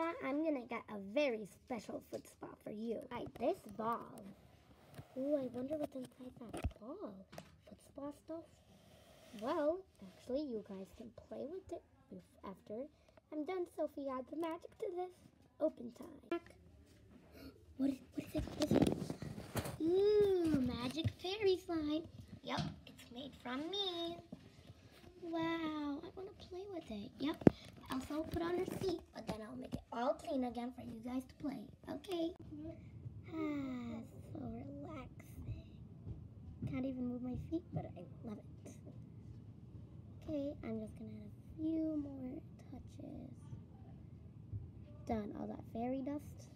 I'm gonna get a very special foot spa for you. Right, this ball. Ooh, I wonder what's inside that ball. Foot spa stuff? Well, actually, you guys can play with it after I'm done. Sophie, add the magic to this. Open time. What is, what is it? What is it? Ooh, magic fairy slide. Yep, it's made from me. Wow, I want to play with it. Yep, Will put on her feet, but then I'll make it all clean again for you guys to play. Okay. Ah, so relaxing. Can't even move my feet, but I love it. Okay, I'm just gonna add a few more touches. Done. All that fairy dust.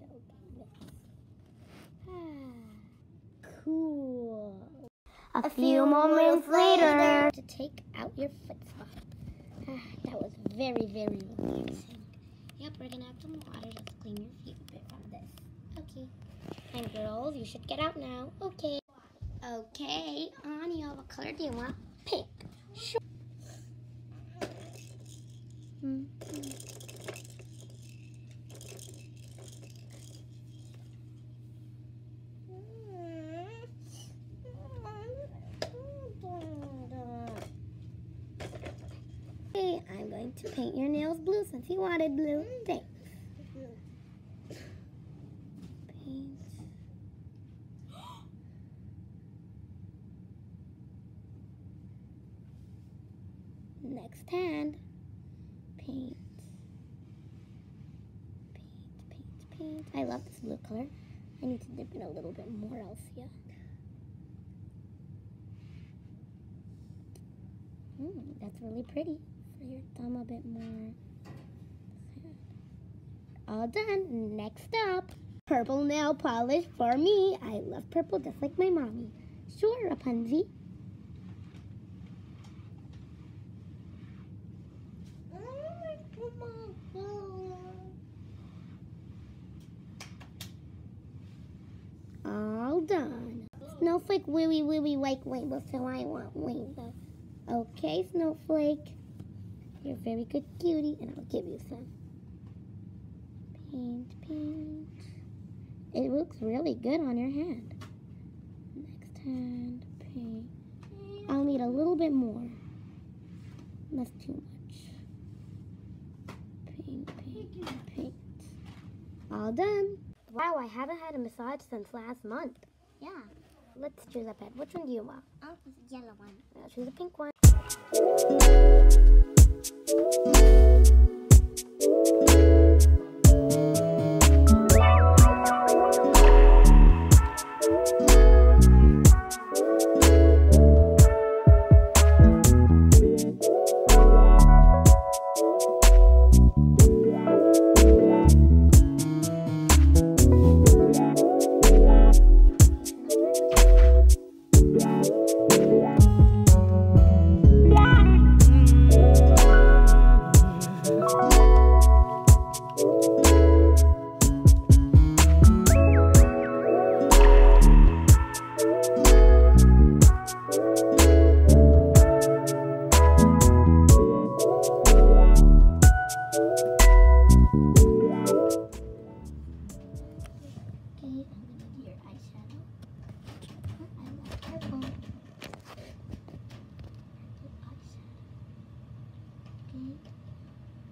Okay. Ah, cool. A, few moments later. To take out your foot spot. That was very, very relaxing. Yep, we're gonna have some water just to clean your feet a bit from this. Okay. And girls, you should get out now. Okay. Okay, Annie, what color do you want? Pink. Sure. Mm, to paint your nails blue since you wanted blue. Thanks. Paint. Next hand. Paint. Paint, paint, paint. I love this blue color. I need to dip in a little bit more, Elsa. Mm, that's really pretty. Your thumb a bit more. All done. Next up, purple nail polish for me. I love purple just like my mommy. Sure, Rapunzel. All done. Snowflake, wee wee white rainbow, so I want rainbow. Okay, Snowflake. You're a very good cutie, and I'll give you some. Paint, paint. It looks really good on your hand. Next hand, paint. I'll need a little bit more. That's too much. Paint, paint, paint. All done. Wow, I haven't had a massage since last month. Yeah, Let's choose a pet. Which one do you want? I'll choose the yellow one. I'll choose the pink one. Okay,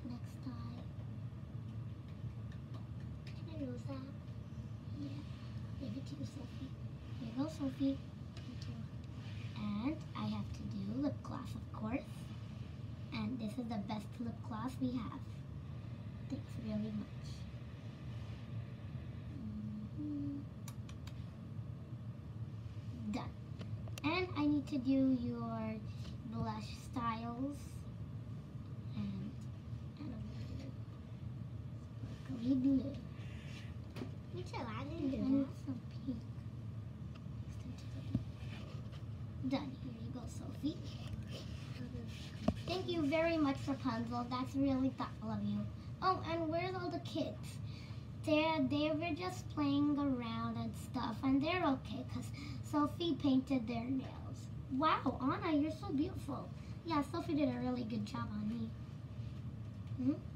Next eye. Can I use that? Yeah. Give it to you, Sophie. Here you go, Sophie. And I have to do lip gloss, of course. And this is the best lip gloss we have. Thanks really much. Mhm. Done. And I need to do your blush styles. And, and a little bit of sparkly blue. You too, I And didn't do some pink. Mixed into the- Done. Here you go, Sophie. Thank you very much, Rapunzel. That's really thoughtful of you. Oh, and where's all the kids? They're, they were just playing around and stuff, and they're okay because Sophie painted their nails. Wow, Anna, you're so beautiful. Yeah, Sophie did a really good job on me. Hmm?